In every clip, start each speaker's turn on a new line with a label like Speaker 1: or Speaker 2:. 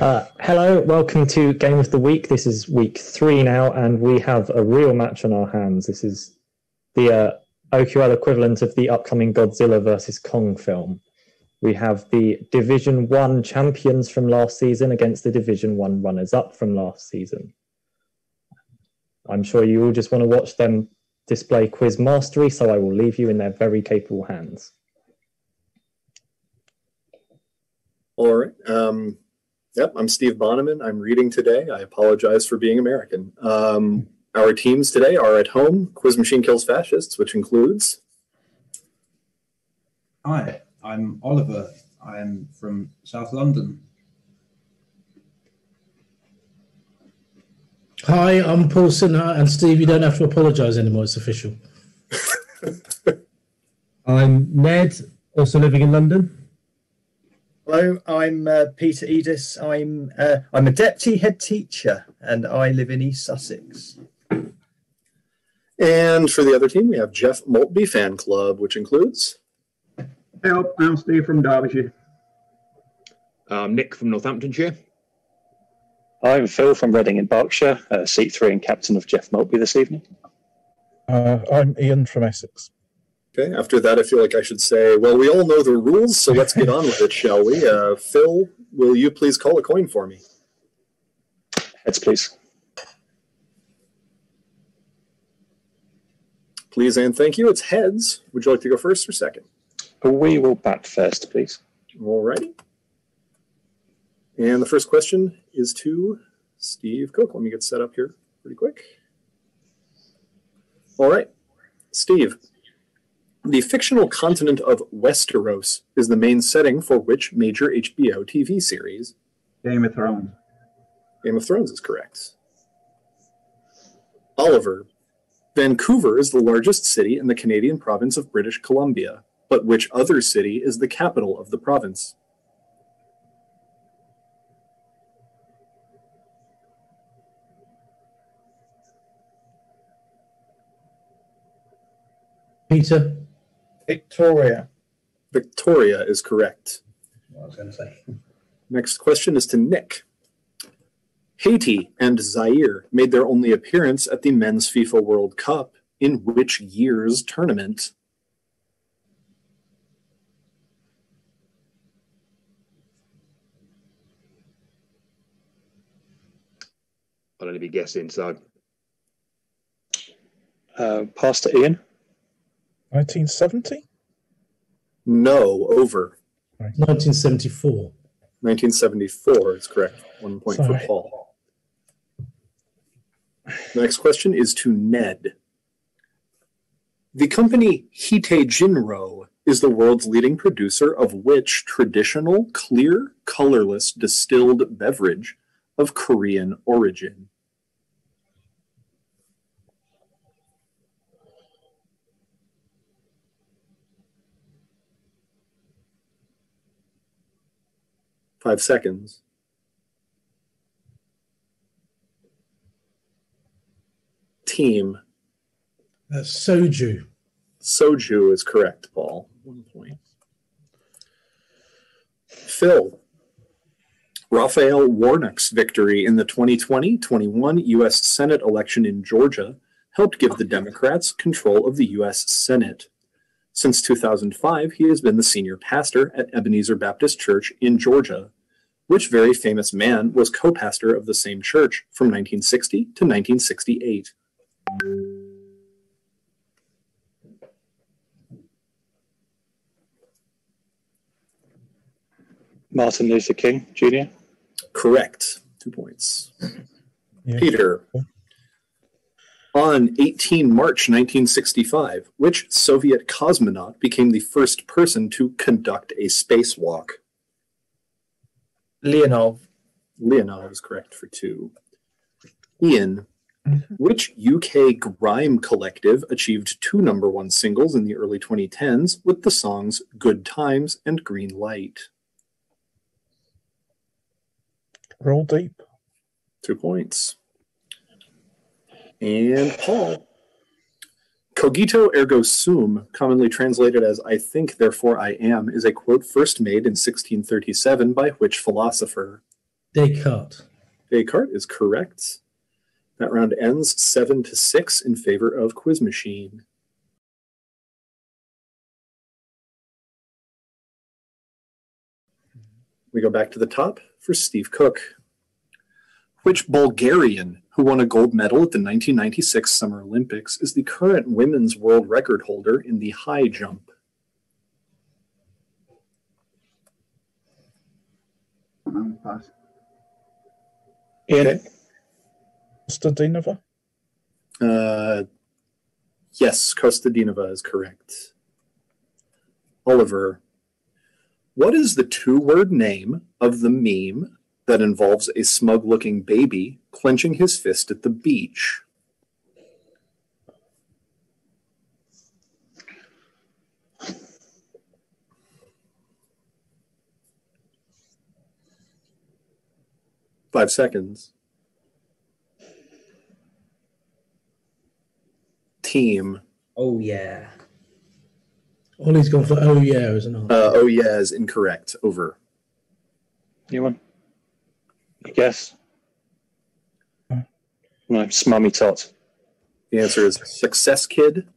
Speaker 1: Uh, hello, welcome to Game of the Week. This is week three now, and we have a real match on our hands. This is the uh, OQL equivalent of the upcoming Godzilla versus Kong film. We have the Division One champions from last season against the Division One runners up from last season. I'm sure you all just want to watch them display quiz mastery, so I will leave you in their very capable hands.
Speaker 2: All right. Um, Yep, I'm Steve Bonneman. I'm reading today. I apologize for being American. Um, our teams today are at home Quiz Machine Kills Fascists, which includes.
Speaker 3: Hi, I'm Oliver. I am from South London.
Speaker 4: Hi, I'm Paul Sinha, and Steve, you don't have to apologise anymore. It's official.
Speaker 5: I'm Ned, also living in London.
Speaker 6: Hello, I'm uh, Peter Edis. I'm uh, I'm a deputy head teacher, and I live in East Sussex.
Speaker 2: And for the other team, we have Geoff Maltby Fan Club, which includes.
Speaker 7: Help! I'm Steve from Derbyshire.
Speaker 8: Um, Nick from Northamptonshire.
Speaker 9: I'm Phil from Reading in Berkshire, uh, seat three and captain of Geoff Maltby this evening.
Speaker 10: Uh, I'm Ian from Essex.
Speaker 2: Okay, after that, I feel like I should say, well, we all know the rules, so let's get on with it, shall we? Uh, Phil, will you please call a coin for me?
Speaker 9: Heads, please.
Speaker 2: Please and thank you. It's heads. Would you like to go first or second?
Speaker 9: We will bat first, please.
Speaker 2: Alrighty. And the first question is to Steve Cook. Let me get set up here pretty quick. All right, Steve. The fictional continent of Westeros is the main setting for which major HBO TV series?
Speaker 7: Game of Thrones.
Speaker 2: Game of Thrones is correct. Oliver. Vancouver is the largest city in the Canadian province of British Columbia, but which other city is the capital of the province?
Speaker 4: Peter.
Speaker 6: Victoria.
Speaker 2: Victoria is correct.
Speaker 3: I was going to say.
Speaker 2: Next question is to Nick. Haiti and Zaire made their only appearance at the Men's FIFA World Cup in which year's tournament?
Speaker 8: I'll only be guessing, so.
Speaker 9: Uh, pass to Ian.
Speaker 10: 1970?
Speaker 2: No, over.
Speaker 4: 1974.
Speaker 2: 1974 is correct. One point for Paul. The next question is to Ned. The company Hite Jinro is the world's leading producer of which traditional, clear, colorless distilled beverage of Korean origin? Five seconds. Team.
Speaker 4: Uh, soju.
Speaker 2: Soju is correct, Paul. One point. Phil. Raphael Warnock's victory in the 2020 21 U.S. Senate election in Georgia helped give the Democrats control of the U.S. Senate. Since 2005, he has been the senior pastor at Ebenezer Baptist Church in Georgia. Which very famous man was co pastor of the same church from 1960 to 1968?
Speaker 9: Martin Luther King Jr.
Speaker 2: Correct. Two points.
Speaker 10: Yeah.
Speaker 2: Peter. On 18 March 1965, which Soviet cosmonaut became the first person to conduct a spacewalk?
Speaker 6: Leonov.
Speaker 2: Leonov is correct for two. Ian, mm-hmm. which UK grime collective achieved two number one singles in the early 2010s with the songs Good Times and Green Light?
Speaker 10: Roll deep.
Speaker 2: Two points. And Paul. Cogito ergo sum, commonly translated as I think, therefore I am, is a quote first made in 1637 by which philosopher?
Speaker 4: Descartes.
Speaker 2: Descartes is correct. That round ends seven to six in favor of Quiz Machine. We go back to the top for Steve Cook. Which Bulgarian who won a gold medal at the 1996 Summer Olympics is the current women's world record holder in the high jump?
Speaker 7: Um, pass.
Speaker 9: Ian,
Speaker 2: Okay. Uh, yes, Kostadinova is correct. Oliver, what is the two word name of the meme that involves a smug looking baby clenching his fist at the beach? Five seconds. Team.
Speaker 6: Oh yeah.
Speaker 4: Ollie's gone for oh yeah, isn't it?
Speaker 2: Uh, oh, yeah, is incorrect. Over.
Speaker 9: anyone? You guess? No, it's Mummy Tot.
Speaker 2: The answer is Success Kid.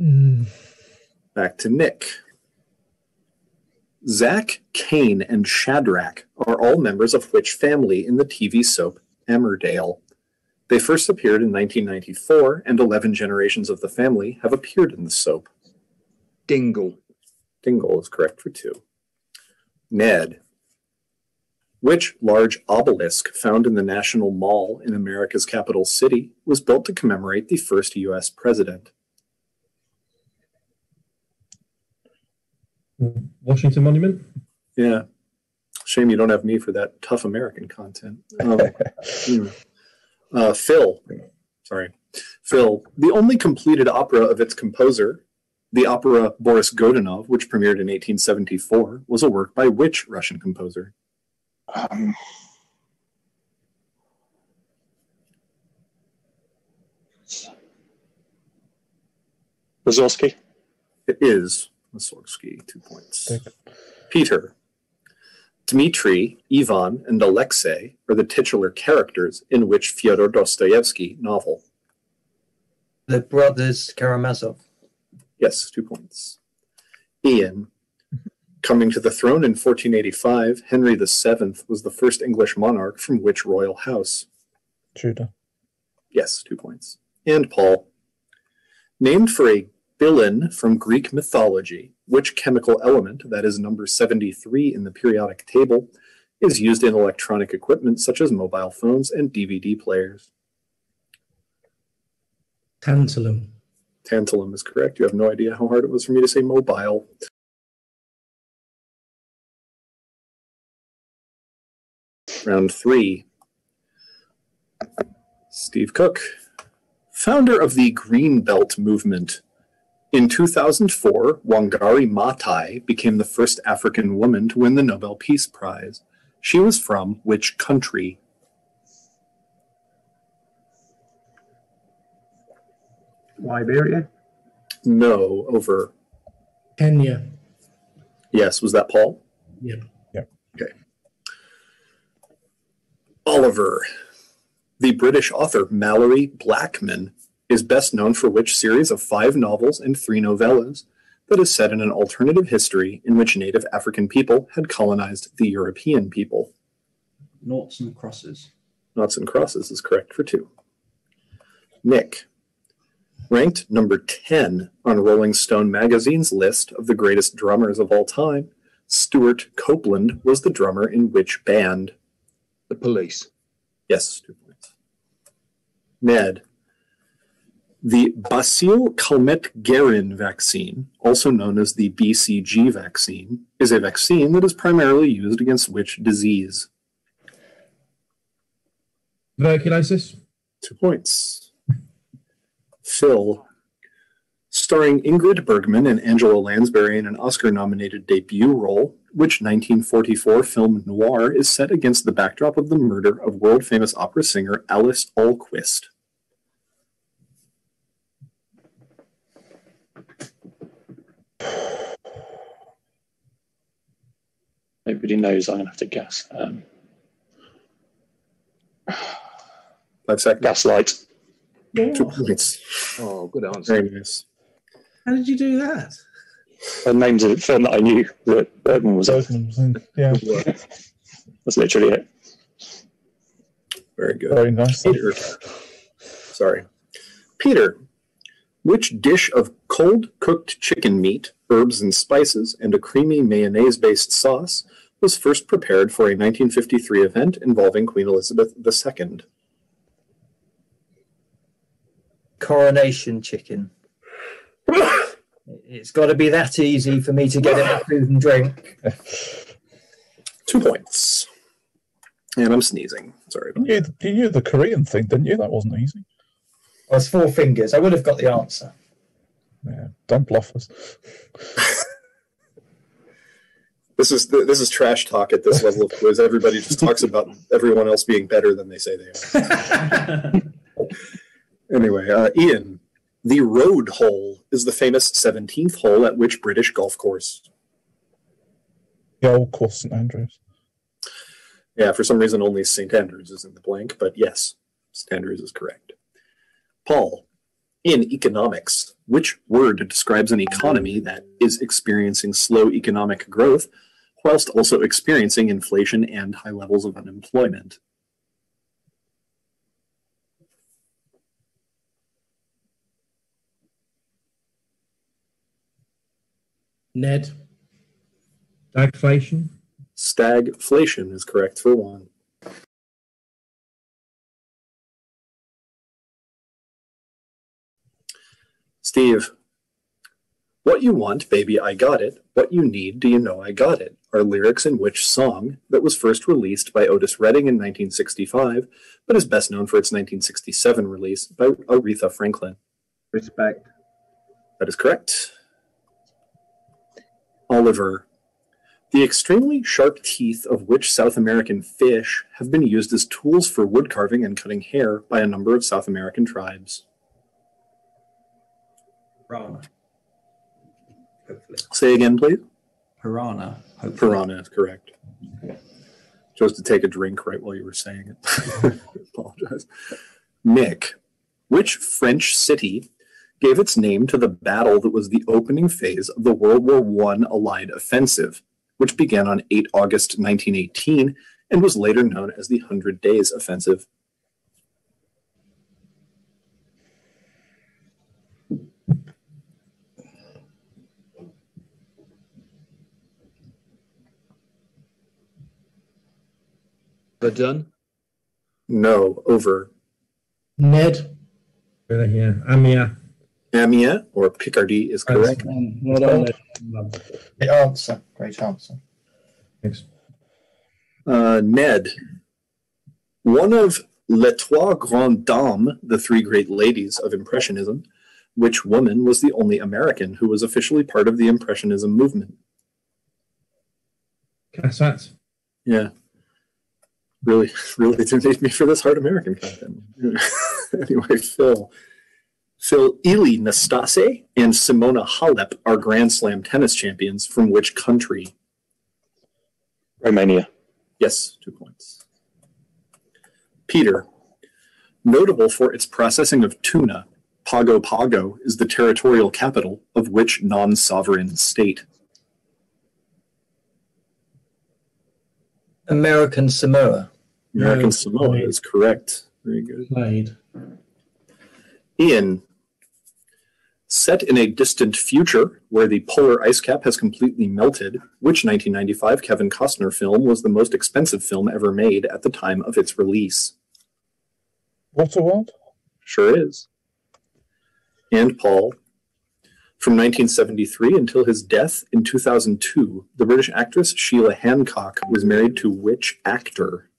Speaker 4: Mm,
Speaker 2: Back to Nick. Zach, Kane, and Shadrach are all members of which family in the TV soap Emmerdale? They first appeared in 1994, and 11 generations of the family have appeared in the soap.
Speaker 8: Dingle.
Speaker 2: Dingle is correct for two. Ned. Which large obelisk found in the National Mall in America's capital city was built to commemorate the first U.S. president?
Speaker 5: Washington Monument.
Speaker 2: Yeah. Shame you don't have me for that tough American content. Um, uh, Phil, sorry. Phil, the only completed opera of its composer, the opera Boris Godunov, which premiered in 1874, was a work by which Russian composer?
Speaker 9: Um, Wazowski.
Speaker 2: It is Mussorgsky, two points. Peter. Dmitri, Ivan, and Alexei are the titular characters in which Fyodor Dostoevsky novel?
Speaker 6: The brothers Karamazov.
Speaker 2: Yes, two points. Ian. Coming to the throne in 1485, Henry VII was the first English monarch from which royal house?
Speaker 10: Tudor.
Speaker 2: Yes, two points. And Paul. Named for a Bilin from Greek mythology, which chemical element, that is number 73 in the periodic table, is used in electronic equipment such as mobile phones and DVD players?
Speaker 4: tantalum.
Speaker 2: Tantalum is correct. You have no idea how hard it was for me to say mobile. Round three. Steve Cook, founder of the Green Belt movement. In 2004, Wangari Maathai became the first African woman to win the Nobel Peace Prize. She was from which country?
Speaker 7: Liberia.
Speaker 2: No, over.
Speaker 4: Kenya.
Speaker 2: Yes, was that Paul?
Speaker 4: Yep.
Speaker 2: Oliver. The British author Malorie Blackman is best known for which series of five novels and three novellas that is set in an alternative history in which native African people had colonized the European people.
Speaker 3: Noughts and crosses.
Speaker 2: Noughts and crosses is correct for two. Nick. Ranked number 10 on Rolling Stone magazine's list of the greatest drummers of all time, Stewart Copeland was the drummer in which band?
Speaker 8: The police.
Speaker 2: Yes, two points. Ned. The Bacille Calmette Guerin vaccine, also known as the BCG vaccine, is a vaccine that is primarily used against which disease?
Speaker 5: Tuberculosis.
Speaker 2: Two points. Phil. Starring Ingrid Bergman and Angela Lansbury in an Oscar nominated debut role, which 1944 film noir is set against the backdrop of the murder of world famous opera singer Alice Alquist?
Speaker 9: Nobody knows. I'm going to have to guess. Um,
Speaker 2: Five seconds.
Speaker 9: Gaslight.
Speaker 2: Two points.
Speaker 8: Oh, good answer.
Speaker 2: Very nice.
Speaker 4: How did you do that?
Speaker 9: I named of the film that I knew that Bergman was in.
Speaker 10: Bergman was in. Yeah,
Speaker 9: That's literally it.
Speaker 2: Very good.
Speaker 10: very nice.
Speaker 2: Peter. Sorry. Peter, which dish of cold cooked chicken meat, herbs and spices, and a creamy mayonnaise based sauce was first prepared for a 1953 event involving Queen Elizabeth II?
Speaker 6: Coronation chicken. It's got to be that easy for me to get in the food and drink.
Speaker 2: Two points. And I'm sneezing. Sorry about
Speaker 10: You, you knew the Korean thing, didn't you? That wasn't easy.
Speaker 6: I was four fingers. I would have got the answer.
Speaker 10: Yeah, don't bluff us.
Speaker 2: This is this is trash talk at this level of quiz. Everybody just talks about everyone else being better than they say they are. Anyway, uh, Ian, the road hole is the famous 17th hole at which British golf course?
Speaker 10: The old course St Andrews.
Speaker 2: Yeah, for some reason only St. Andrews is in the blank, but yes, St. Andrews is correct. Paul, in economics, which word describes an economy that is experiencing slow economic growth whilst also experiencing inflation and high levels of unemployment?
Speaker 4: Ned.
Speaker 5: Stagflation.
Speaker 2: Stagflation is correct for one. Steve, what you want, baby, I got it. What you need, do you know I got it? Are lyrics in which song that was first released by Otis Redding in 1965, but is best known for its 1967 release by Aretha Franklin?
Speaker 7: Respect.
Speaker 2: That is correct. Oliver, the extremely sharp teeth of which South American fish have been used as tools for wood carving and cutting hair by a number of South American tribes.
Speaker 3: Piranha. Hopefully.
Speaker 2: Say again, please.
Speaker 3: Piranha. Hopefully.
Speaker 2: Piranha is correct. Chose to take a drink right while you were saying it. Apologize. Nick, which French city gave its name to the battle that was the opening phase of the World War I Allied offensive, which began on 8 August 1918 and was later known as the Hundred Days Offensive?
Speaker 8: Verdun.
Speaker 2: No, over.
Speaker 4: Ned.
Speaker 5: Over here. Amia.
Speaker 2: Amiens or Picardy is correct.
Speaker 4: Well.
Speaker 6: Great answer. Great answer.
Speaker 5: Thanks.
Speaker 2: Uh, Ned, one of Les Trois Grandes Dames, the three great ladies of Impressionism, which woman was the only American who was officially part of the Impressionism movement?
Speaker 5: Cassatt.
Speaker 2: Yeah. Really, really didn't need me for this hard American content. anyway, Phil. Phil Ilie Nastase and Simona Halep are Grand Slam tennis champions from which country?
Speaker 9: Romania.
Speaker 2: Yes, two points. Peter, notable for its processing of tuna, Pago Pago is the territorial capital of which non sovereign state?
Speaker 6: American Samoa.
Speaker 2: American
Speaker 4: No,
Speaker 2: Samoa
Speaker 4: wait.
Speaker 2: is correct. Very good.
Speaker 4: Played.
Speaker 2: Ian, set in a distant future where the polar ice cap has completely melted, which 1995 Kevin Costner film was the most expensive film ever made at the time of its release?
Speaker 10: Waterworld?
Speaker 2: Sure is. And Paul, from 1973 until his death in 2002, the British actress Sheila Hancock was married to which actor?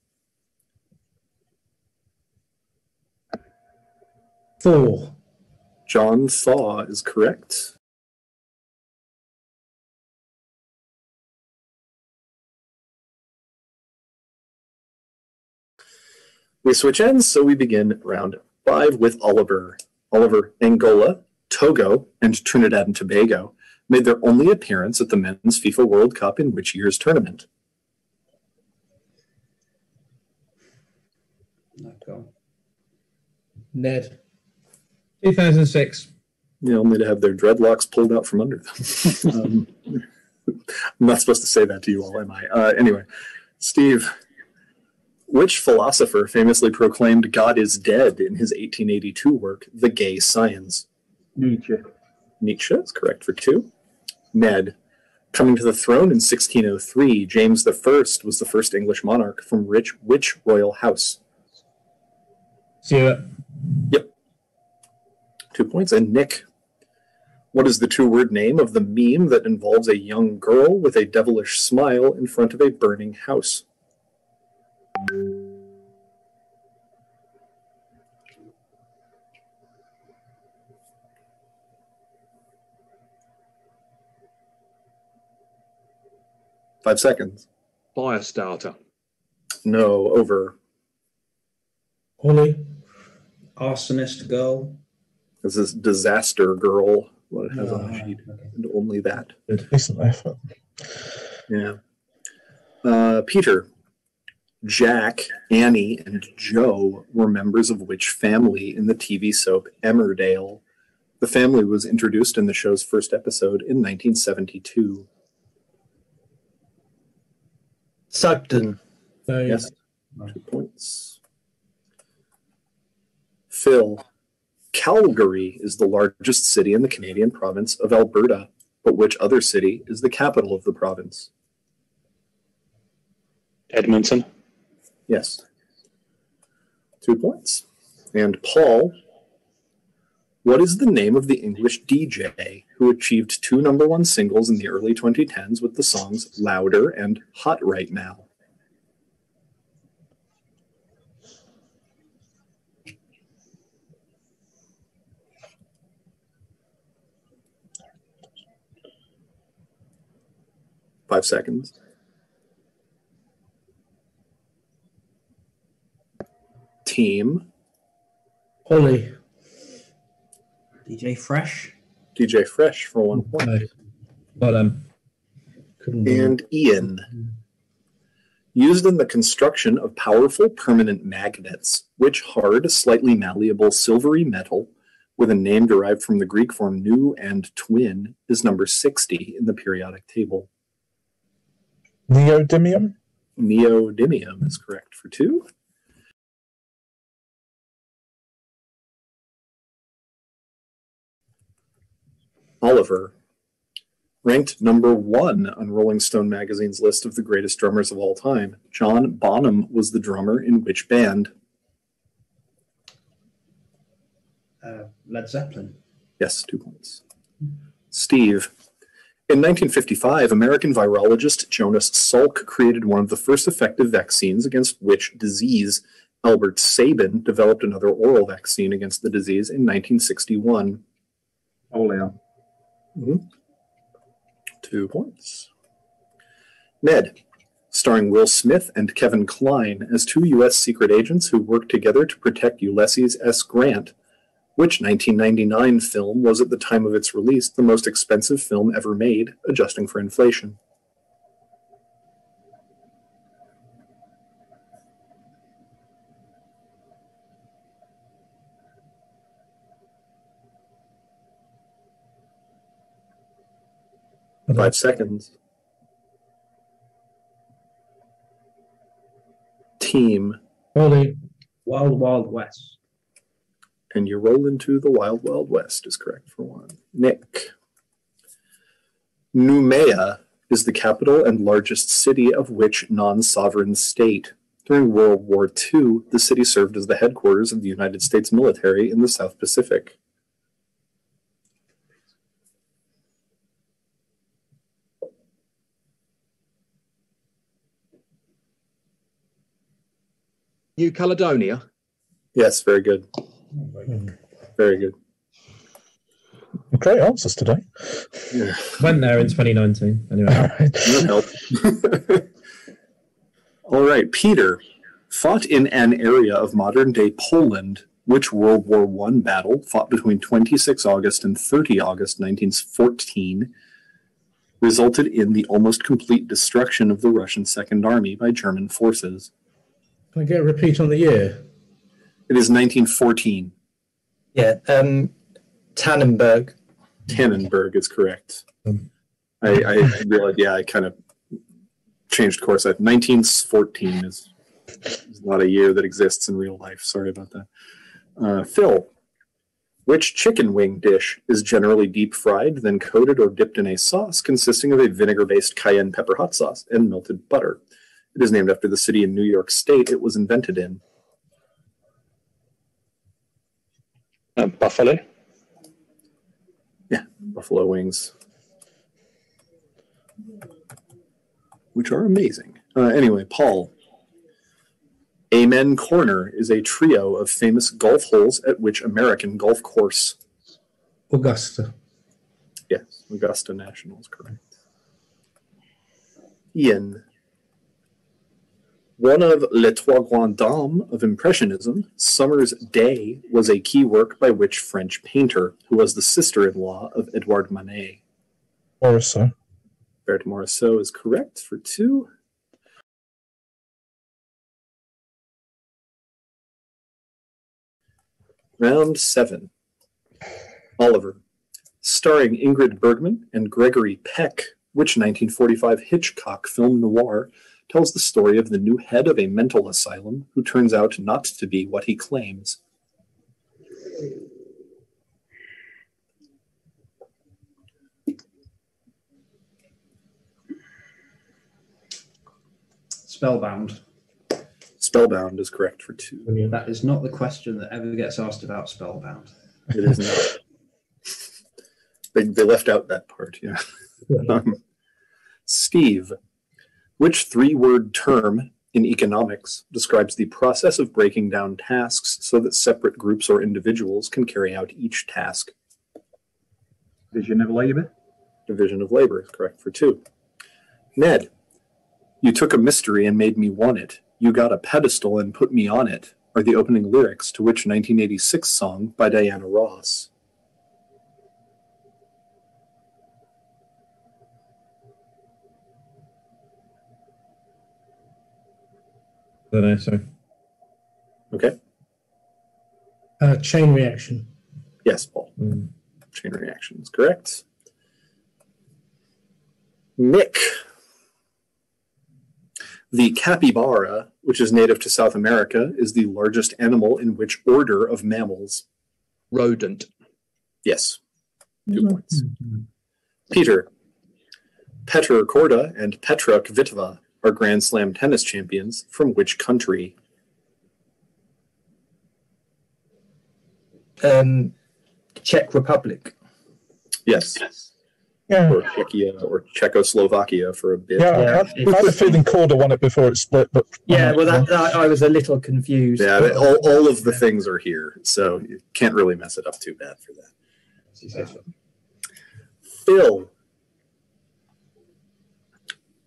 Speaker 4: Four.
Speaker 2: John Thaw is correct. We switch ends, so we begin round five with Oliver. Oliver, Angola, Togo, and Trinidad and Tobago made their only appearance at the Men's FIFA World Cup in which year's tournament?
Speaker 3: Not going.
Speaker 4: Ned.
Speaker 5: 2006.
Speaker 2: Yeah, only to have their dreadlocks pulled out from under them. um, I'm not supposed to say that to you all, am I? Uh, anyway, Steve, which philosopher famously proclaimed God is dead in his 1882 work, The Gay Science?
Speaker 7: Nietzsche.
Speaker 2: Nietzsche is correct for two. Ned, coming to the throne in 1603, James I was the first English monarch from rich, which royal house?
Speaker 5: Stuart.
Speaker 2: Two points. And Nick, what is the two word name of the meme that involves a young girl with a devilish smile in front of a burning house? Five seconds.
Speaker 8: Fire starter.
Speaker 2: No, over.
Speaker 4: Ollie.
Speaker 3: Arsonist girl.
Speaker 2: This is disaster girl. What it has on the
Speaker 3: Ah,
Speaker 2: sheet,
Speaker 3: okay.
Speaker 2: and only that.
Speaker 10: Decent effort.
Speaker 2: Yeah. Uh, Peter, Jack, Annie, and Joe were members of which family in the TV soap Emmerdale? The family was introduced in the show's first episode in 1972.
Speaker 6: Sugden.
Speaker 4: No,
Speaker 2: Yes, two points. Phil, Calgary is the largest city in the Canadian province of Alberta, but which other city is the capital of the province?
Speaker 9: Edmonton.
Speaker 2: Yes. Two points. And Paul, what is the name of the English DJ who achieved two number one singles in the early 2010s with the songs Louder and Hot Right Now? Five seconds. Team.
Speaker 4: Ollie.
Speaker 3: DJ Fresh.
Speaker 2: DJ Fresh for one point.
Speaker 4: No,
Speaker 5: Well done.
Speaker 4: couldn't be.
Speaker 2: And Ian. Used in the construction of powerful permanent magnets, which hard, slightly malleable silvery metal with a name derived from the Greek form nu and twin is number 60 in the periodic table.
Speaker 10: Neodymium?
Speaker 2: Neodymium is correct for two. Oliver, ranked number one on Rolling Stone magazine's list of the greatest drummers of all time. John Bonham was the drummer in which band?
Speaker 3: Uh, Led Zeppelin.
Speaker 2: Yes, two points. Steve. In 1955, American virologist Jonas Salk created one of the first effective vaccines against which disease. Albert Sabin developed another oral vaccine against the disease in 1961.
Speaker 7: Polio. Mm-hmm.
Speaker 2: Two points. Ned, starring Will Smith and Kevin Kline as two U.S. secret agents who work together to protect Ulysses S. Grant. Which 1999 film was at the time of its release the most expensive film ever made, adjusting for inflation? Five seconds. Team,
Speaker 4: Ollie.
Speaker 3: Wild Wild West.
Speaker 2: And you roll into the Wild Wild West is correct for one. Nick. Noumea is the capital and largest city of which non sovereign state? During World War II, the city served as the headquarters of the United States military in the South Pacific.
Speaker 8: New Caledonia.
Speaker 2: Yes, very good. Very good.
Speaker 10: Great answers today.
Speaker 2: Yeah.
Speaker 5: Went there in 2019. Anyway.
Speaker 2: That helped. All right, Peter fought in an area of modern day Poland. Which World War One battle fought between 26 August and 30 August 1914 resulted in the almost complete destruction of the Russian Second Army by German forces?
Speaker 4: Can I get a repeat on the year?
Speaker 2: It is 1914.
Speaker 6: Yeah. Um, Tannenberg.
Speaker 2: Tannenberg is correct.
Speaker 5: Um.
Speaker 2: I, I realized, yeah, I kind of changed course. I- 1914 is, is not a year that exists in real life. Sorry about that. Uh, Phil, which chicken wing dish is generally deep fried, then coated or dipped in a sauce consisting of a vinegar based cayenne pepper hot sauce and melted butter? It is named after the city in New York State it was invented in.
Speaker 9: Buffalo.
Speaker 2: Buffalo wings, which are amazing. Uh, anyway, Paul. Amen Corner is a trio of famous golf holes at which American golf course?
Speaker 4: Augusta.
Speaker 2: Yes, Augusta National is correct. Ian. One of Les Trois Grandes Dames of Impressionism, Summer's Day, was a key work by which French painter, who was the sister in law of Edouard Manet?
Speaker 10: Morrison.
Speaker 2: Berthe Morisot is correct for two. Round seven. Oliver. Starring Ingrid Bergman and Gregory Peck, which 1945 Hitchcock film noir tells the story of the new head of a mental asylum who turns out not to be what he claims?
Speaker 3: Spellbound.
Speaker 2: Spellbound is correct for two.
Speaker 3: That is not the question that ever gets asked about Spellbound.
Speaker 2: It is not. they, they left out that part, yeah. Um, Steve, which three word term in economics describes the process of breaking down tasks so that separate groups or individuals can carry out each task?
Speaker 7: Division of labor.
Speaker 2: Division of labor is correct for two. Ned, you took a mystery and made me want it. You got a pedestal and put me on it are the opening lyrics to which 1986 song by Diana Ross?
Speaker 5: Don't know. Sorry.
Speaker 2: Okay.
Speaker 4: Uh, chain reaction.
Speaker 2: Yes, Paul.
Speaker 5: Mm.
Speaker 2: Chain reaction is correct. Nick. The capybara, which is native to South America, is the largest animal in which order of mammals?
Speaker 8: Rodent.
Speaker 2: Yes. Two points. Peter. Petr Korda and Petra Kvitova are Grand Slam tennis champions from which country?
Speaker 6: Um, Czech Republic.
Speaker 2: Yes.
Speaker 10: Yeah.
Speaker 2: Or Czechia or Czechoslovakia for a bit.
Speaker 10: Yeah,
Speaker 6: Yeah,
Speaker 10: I, had, I a feeling Korda won it before it split, but
Speaker 6: Yeah, well, that, that I was a little confused.
Speaker 2: Yeah, but all, all of the things are here, so you can't really mess it up too bad for that. Phil.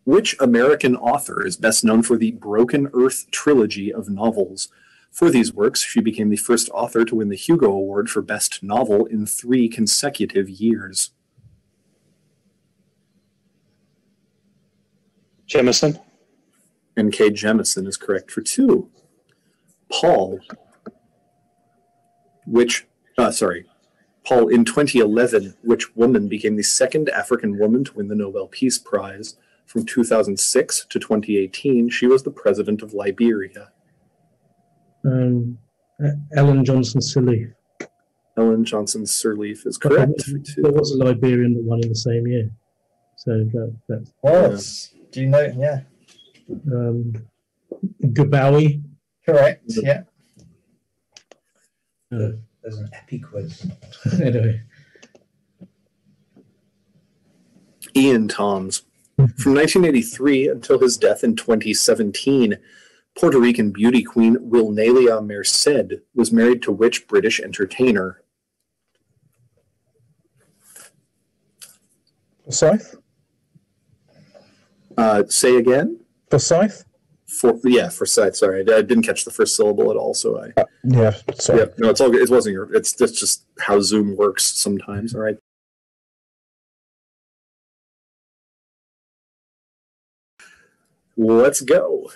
Speaker 2: Which American author is best known for the Broken Earth trilogy of novels? For these works, she became the first author to win the Hugo Award for Best Novel in three consecutive years.
Speaker 9: Jemison.
Speaker 2: N. K. Jemison is correct for two. Paul, which, uh, sorry, Paul, in 2011, which woman became the second African woman to win the Nobel Peace Prize? From 2006 to 2018, she was the president of Liberia.
Speaker 4: Um, Ellen Johnson Sirleaf.
Speaker 2: Ellen Johnson Sirleaf is correct
Speaker 4: There was a Liberian that won in the same year. So that, that's
Speaker 6: Was. Do you know? Yeah.
Speaker 4: um, Gbowee.
Speaker 6: Correct. Yeah.
Speaker 4: Uh,
Speaker 3: There's an epi quiz.
Speaker 4: anyway,
Speaker 2: Ian Toms. From 1983 until his death in 2017, Puerto Rican beauty queen Wilnelia Merced was married to which British entertainer?
Speaker 10: Forsyth?
Speaker 2: Uh, say again?
Speaker 10: Forsyth?
Speaker 2: For yeah, Forsyth. Sorry, I, I didn't catch the first syllable at all. So I
Speaker 10: Uh, yeah, sorry.
Speaker 2: yeah, no, it's all good. It wasn't your. It's that's just how Zoom works sometimes. All right. Let's go.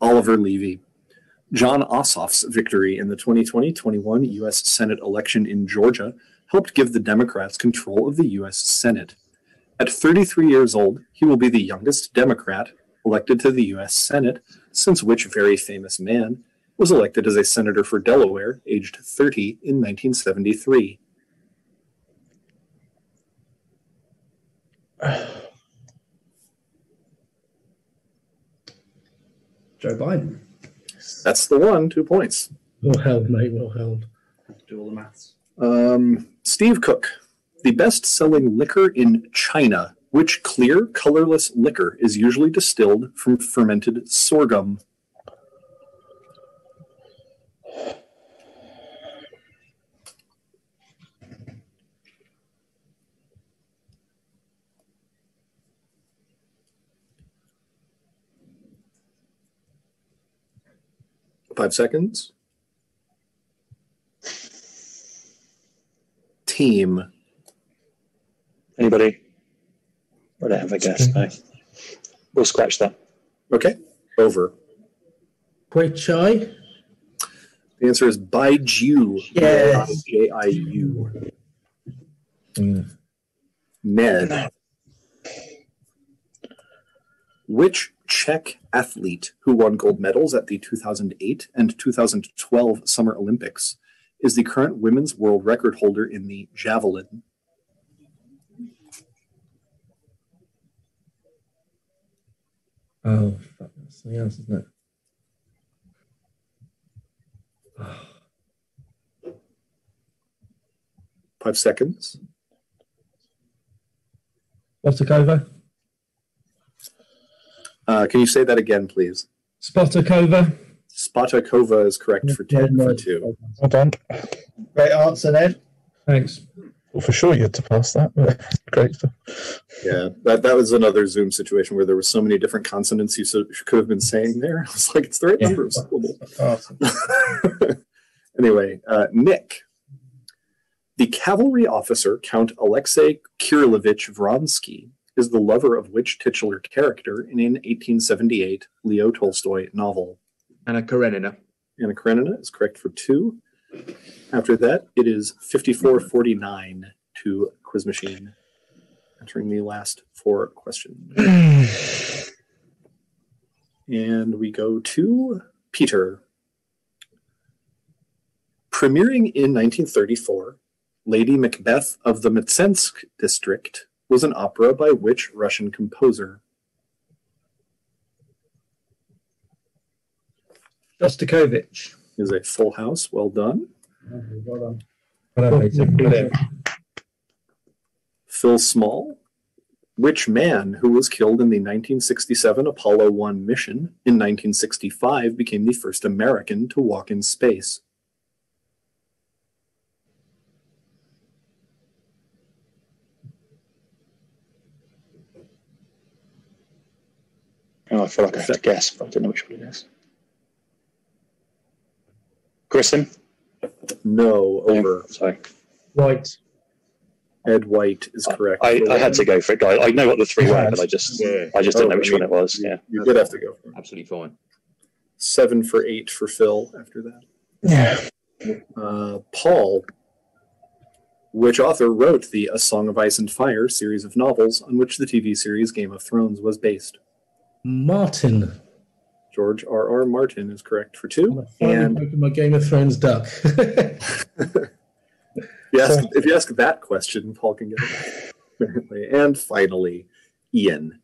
Speaker 2: Oliver Levy. Jon Ossoff's victory in the 2020 21 U.S. Senate election in Georgia helped give the Democrats control of the U.S. Senate. At 33 years old, he will be the youngest Democrat elected to the U.S. Senate, since which very famous man was elected as a senator for Delaware, aged 30 in 1973.
Speaker 3: Joe Biden.
Speaker 2: That's the one, two points.
Speaker 4: Well held, mate. Well held.
Speaker 3: Do all the maths.
Speaker 2: Um, Steve Cook, the best selling liquor in China. Which clear, colorless liquor is usually distilled from fermented sorghum? Five seconds. Team.
Speaker 9: Anybody? I don't have a guess. No. We'll scratch that.
Speaker 2: Okay, over.
Speaker 4: Quick chai.
Speaker 2: The answer is Baijiu.
Speaker 6: Yes.
Speaker 2: J I U.
Speaker 5: Mm.
Speaker 2: Ned. Which Czech athlete who won gold medals at the 2008 and 2012 Summer Olympics is the current women's world record holder in the javelin?
Speaker 5: Oh, fuck. That's something else, isn't it?
Speaker 2: Five seconds.
Speaker 5: Spotakova?
Speaker 2: Uh, can you say that again, please?
Speaker 5: Spotakova?
Speaker 2: Spatakova is correct for 10 for 2.
Speaker 10: Well done.
Speaker 6: Great answer, Ned.
Speaker 5: Thanks.
Speaker 10: Well, for sure you had to pass that. Great stuff.
Speaker 2: Yeah, that, that was another Zoom situation where there were so many different consonants you so, could have been saying there. I was like, it's the right number of syllables.
Speaker 6: Awesome.
Speaker 2: anyway, uh, Nick. The cavalry officer, Count Alexei Kirillovich Vronsky, is the lover of which titular character in an 1878 Leo Tolstoy novel?
Speaker 8: Anna Karenina.
Speaker 2: Anna Karenina is correct for two. After that, it is 5449 to Quiz Machine, entering the last four questions. and we go to Peter. Premiering in 1934, Lady Macbeth of the Mtsensk district was an opera by which Russian composer?
Speaker 6: Shostakovich.
Speaker 2: Is a full house. Well done.
Speaker 6: Well done.
Speaker 5: Well done,
Speaker 2: Phil Small. Which man who was killed in the 1967 Apollo 1 mission in 1965 became the first American to walk in space?
Speaker 9: Feel like I have to guess, but I don't know which one it is. Grissom?
Speaker 2: No, over.
Speaker 9: Sorry.
Speaker 4: White.
Speaker 2: Ed White is correct.
Speaker 9: I, I had to go for it, guys. I know what the three were, but I just
Speaker 8: Yeah.
Speaker 9: I just didn't
Speaker 2: Oh,
Speaker 9: know which
Speaker 2: you-
Speaker 9: one it was. Yeah.
Speaker 2: You did have to go for it.
Speaker 8: Absolutely fine.
Speaker 2: Seven for eight for Phil after that.
Speaker 10: Yeah.
Speaker 2: Uh, Paul. Which author wrote the A Song of Ice and Fire series of novels on which the TV series Game of Thrones was based?
Speaker 4: Martin.
Speaker 2: George R. R. Martin is correct for two.
Speaker 4: Finally
Speaker 2: And
Speaker 4: broken my Game of Thrones duck.
Speaker 2: you ask, if you ask that question, Paul can get it. Apparently. And finally, Ian.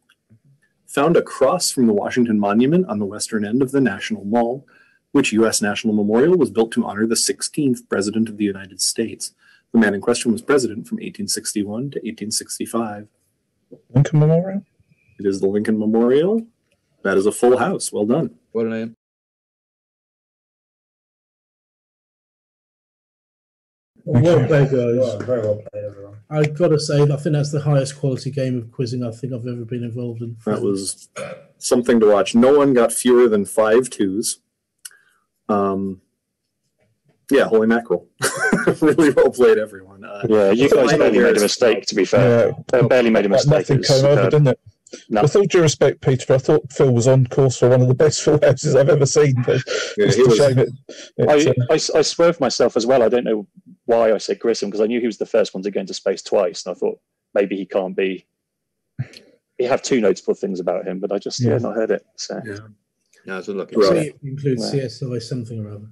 Speaker 2: Found across from the Washington Monument on the western end of the National Mall, which U.S. National Memorial was built to honor the 16th President of the United States. The man in question was president from 1861 to 1865.
Speaker 10: Lincoln Memorial.
Speaker 2: It is the Lincoln Memorial. That is a full house. Well done.
Speaker 8: What done, Ian.
Speaker 4: well played, guys.
Speaker 6: very well played, everyone.
Speaker 4: I've got to say, I think that's the highest quality game of quizzing I think I've ever been involved in.
Speaker 2: That was something to watch. No one got fewer than five twos. Um, yeah, holy mackerel! really well played, everyone. Uh,
Speaker 9: Yeah, you guys barely made a mistake, to be fair.
Speaker 10: Yeah.
Speaker 9: Uh, barely made a mistake.
Speaker 10: Nothing came over, didn't it?
Speaker 9: No.
Speaker 10: With all due respect, Peter, I thought Phil was on course for one of the best full houses I've ever seen. But
Speaker 2: Yeah,
Speaker 10: it's a
Speaker 2: was-
Speaker 10: shame it, it's,
Speaker 9: I,
Speaker 10: uh,
Speaker 9: I, I swerved myself as well. I don't know why I said Grissom because I knew he was the first one to go into space twice, and I thought maybe he can't be. You have two notable things about him, but I just
Speaker 10: Yeah.
Speaker 9: yeah. not heard it. So
Speaker 2: Yeah.
Speaker 8: No, it's a lucky.
Speaker 2: Right.
Speaker 4: See, it includes
Speaker 9: Yeah.
Speaker 4: CSI something or other.